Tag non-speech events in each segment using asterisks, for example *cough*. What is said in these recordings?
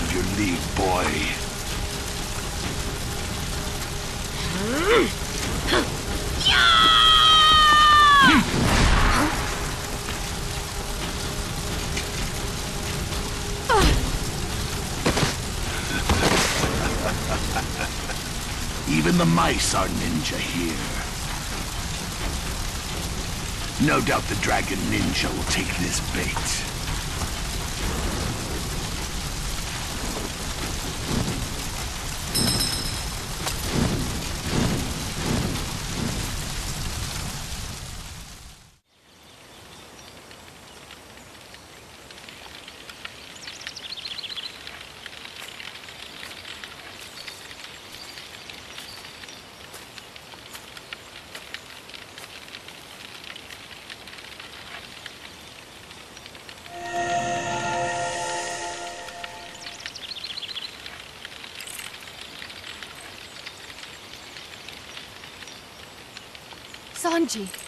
Of your league, boy? *laughs* Even the mice are ninja here. No doubt the Dragon Ninja will take this bait. and g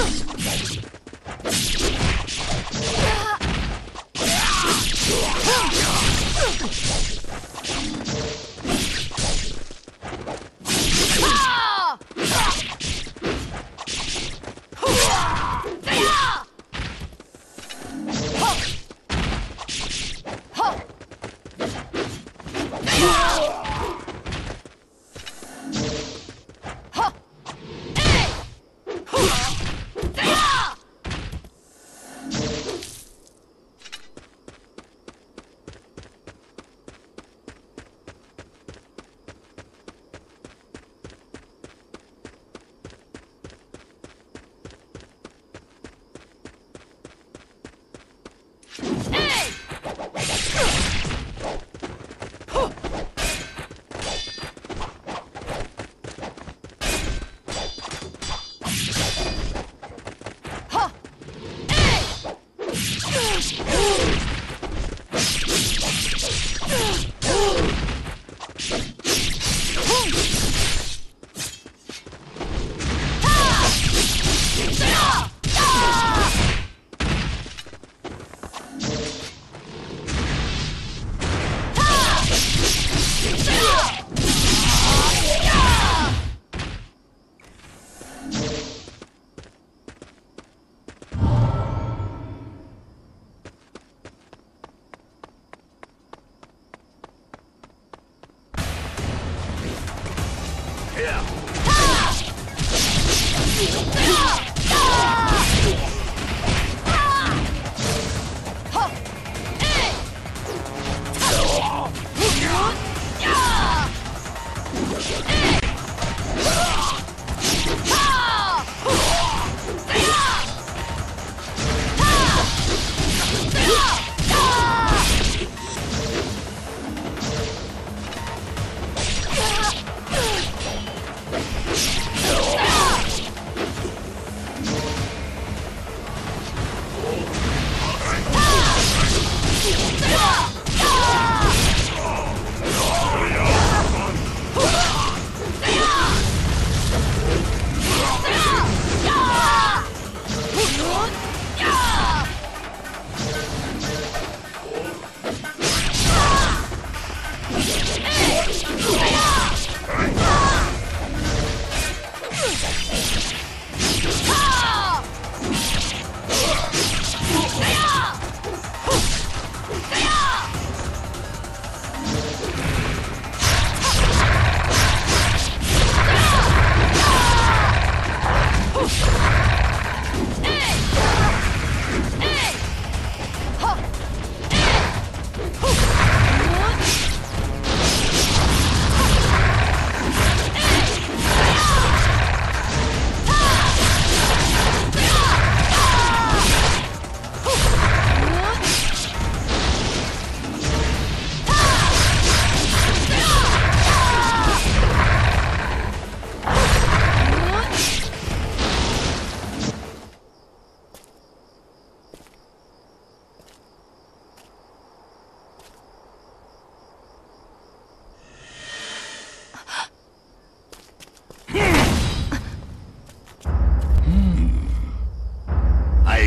Sanji.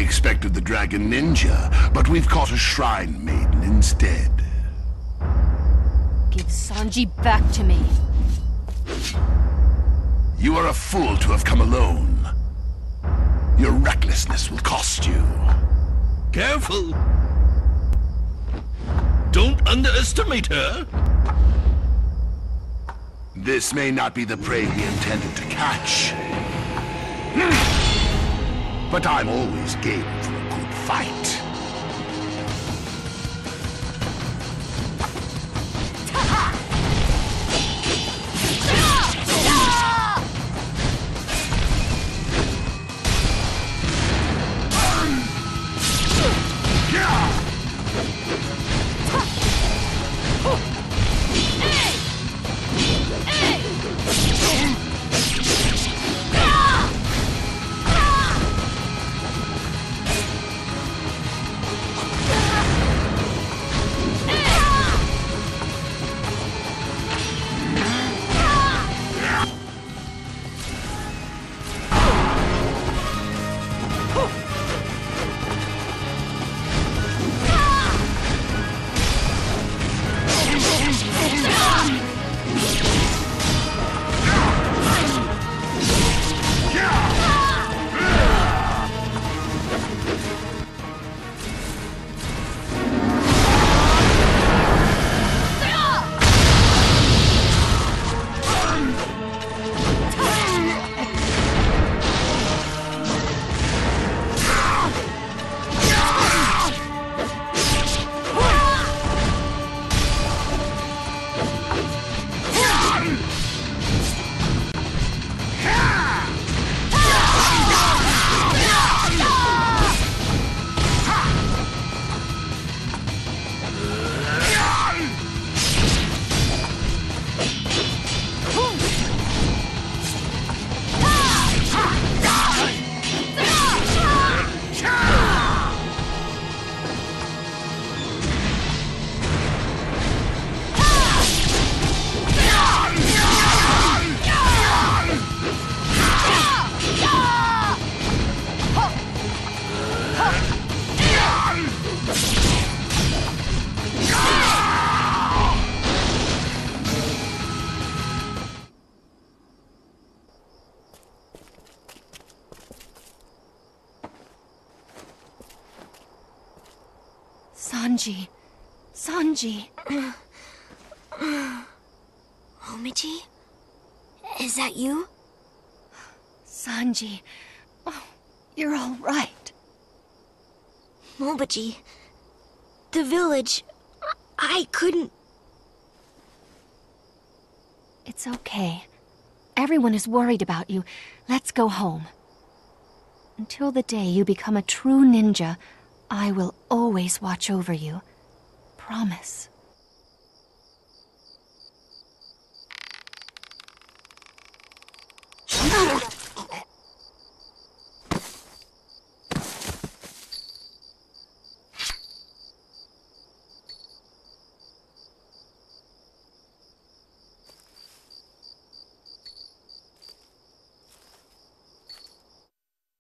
Expected the Dragon Ninja, but we've caught a Shrine Maiden instead. Give Sanji back to me. You are a fool to have come alone. Your recklessness will cost you. Careful! Don't underestimate her! This may not be the prey we intended to catch. But I'm always game for a good fight. Sanji. Sanji. Momiji? Is that you? Sanji. Oh, you're all right. Momiji. The village. I couldn't. It's okay. Everyone is worried about you. Let's go home. Until the day you become a true ninja, I will always watch over you. Promise.